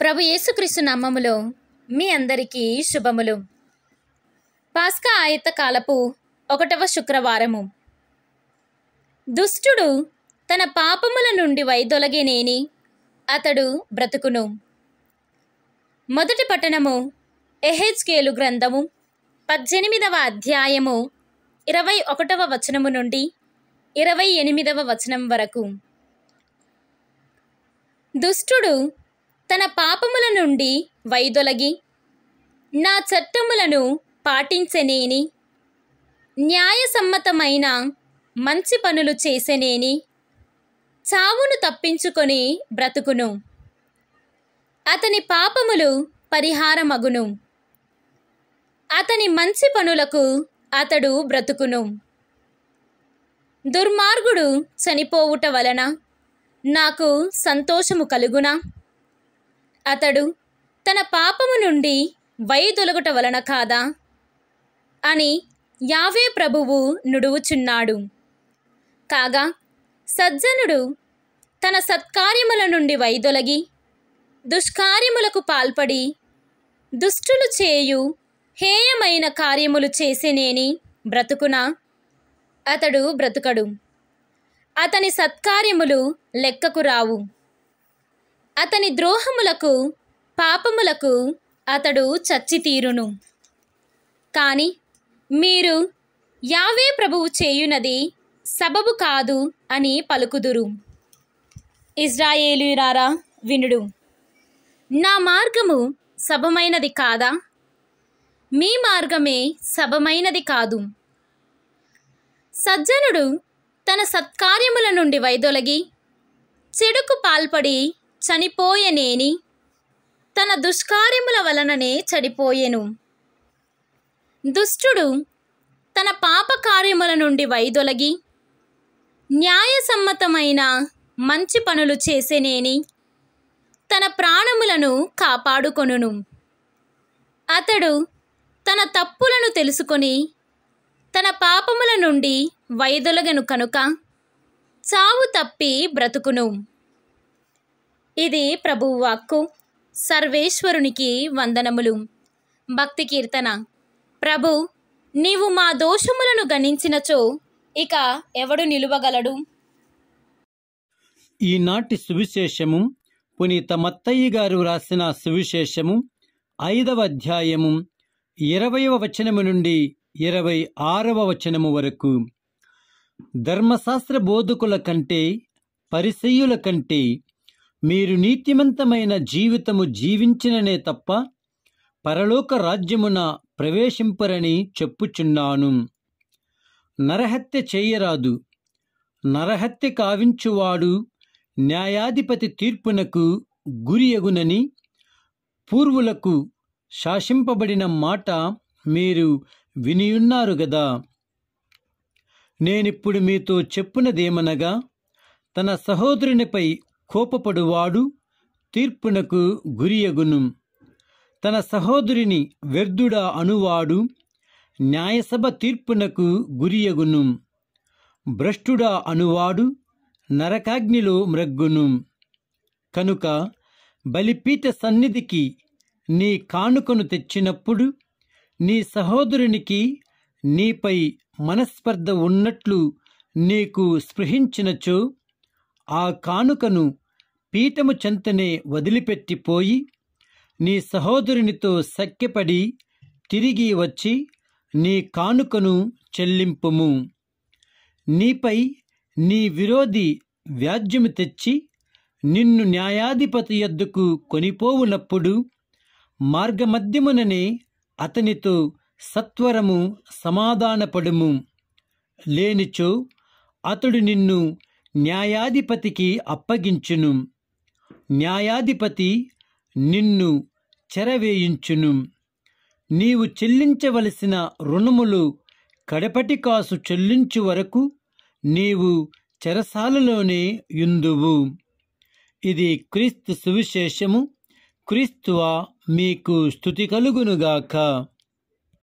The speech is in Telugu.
ప్రభు యేసుక్రీస్తు నామములో మీ అందరికీ శుభములు. పాస్కా ఆయత కాలపు ఒకటవ శుక్రవారము. దుష్టుడు తన పాపముల నుండి వైదొలగేనేని అతడు బ్రతుకును. మొదటి పట్టణము ఎహెచ్కేలు గ్రంథము పద్దెనిమిదవ అధ్యాయము ఇరవై ఒకటవ వచనము నుండి ఇరవై ఎనిమిదవ వచనం వరకు. దుష్టుడు తన పాపముల నుండి వైదొలగి నా చట్టములను పాటించనేని. న్యాయసమ్మతమైన మంచి పనులు చేసనేని. చావును తప్పించుకొని బ్రతుకును. అతని పాపములు పరిహారమగును. అతని మంచి పనులకు అతడు బ్రతుకును. దుర్మార్గుడు చనిపోవుట వలన నాకు సంతోషము కలుగునా? అతడు తన పాపము నుండి వైదొలగుట వలన కాదా? అని యావే ప్రభువు నుడువుచున్నాడు. కాగా సజ్జనుడు తన సత్కార్యముల నుండి వైదొలగి దుష్కార్యములకు పాల్పడి దుష్టులు చేయు హేయమైన కార్యములు చేసేనేని బ్రతుకునా? అతడు బ్రతుకడు. అతని సత్కార్యములు లెక్కకు రావు. అతని ద్రోహములకు పాపములకు అతడు చచ్చి తీరును కాని మీరు యావే ప్రభువు చేయునది సబబు కాదు అని పలుకుదురు. ఇజ్రాయేలీరారా వినుడు. నా మార్గము సబమైనది కాదా? మీ మార్గమే సబమైనది కాదు. సజ్జనుడు తన సత్కార్యముల నుండి వైదొలగి చెడుకు పాల్పడి చనిపోయనేని? తన దుష్కార్యముల వలననే చనిపోయెను. దుష్టుడు తన పాప కార్యముల నుండి వైదొలగి న్యాయసమ్మతమైన మంచి పనులు చేసేనేని తన ప్రాణములను కాపాడుకొనును. అతడు తన తప్పులను తెలుసుకొని తన పాపముల నుండి వైదొలగను కనుక చావు తప్పి బ్రతుకును. ఇది ప్రభువు వాక్కు. సర్వేశ్వరునికి వందనములు. భక్తి కీర్తన. ప్రభు నీవు మా దోషములను గణించినచో ఇక ఎవడు నిలువగలడు? ఈనాటి సువిశేషము పునీత మత్తయ్య గారు రాసిన సువిశేషము ఐదవ అధ్యాయము ఇరవయవ వచనము నుండి ఇరవై ఆరవ వచనము వరకు. ధర్మశాస్త్ర బోధకుల కంటే పరిసయ్యుల కంటే మీరు నీతిమంతమైన జీవితము జీవించిననే తప్ప పరలోక రాజ్యమున ప్రవేశింపరని చెప్పుచున్నాను. నరహత్య చేయరాదు. నరహత్య కావించువాడు న్యాయాధిపతి తీర్పునకు గురియగునని పూర్వులకు శాసింపబడిన మాట మీరు వినియున్నారు గదా. నేనిప్పుడు మీతో చెప్పునదేమనగా తన సహోదరునిపై కోపపడువాడు తీర్పునకు గురియగును. తన సహోదరిని వ్యర్థుడా అనువాడు న్యాయసభ తీర్పునకు గురియగును. భ్రష్టుడా అనువాడు నరకాగ్నిలో మ్రగ్గును. కనుక బలిపీత సన్నిధికి నీ కానుకను తెచ్చినప్పుడు నీ సహోదరునికి నీపై మనస్పర్ధ ఉన్నట్లు నీకు స్పృహించినచో ఆ కానుకను పీఠము చెంతనే వదిలిపెట్టిపోయి నీ సహోదరునితో సఖ్యపడి తిరిగి వచ్చి నీ కానుకను చెల్లింపుము. నీపై నీ విరోధి వ్యాజ్యము తెచ్చి నిన్ను న్యాయాధిపతి ఎద్దుకు కొనిపోవునప్పుడు మార్గమధ్యముననే అతనితో సత్వరము సమాధానపడుము. లేనిచో అతడు నిన్ను న్యాయాధిపతికి అప్పగించును. న్యాయాధిపతి నిన్ను చెరవేయించును. నీవు చెల్లించవలసిన రుణములు కడపటి కాసు చెల్లించు వరకు నీవు చెరసాలలోనే యుందువు. ఇది క్రీస్తు సువిశేషము. క్రీస్తువా మీకు స్థుతి కలుగునుగాక.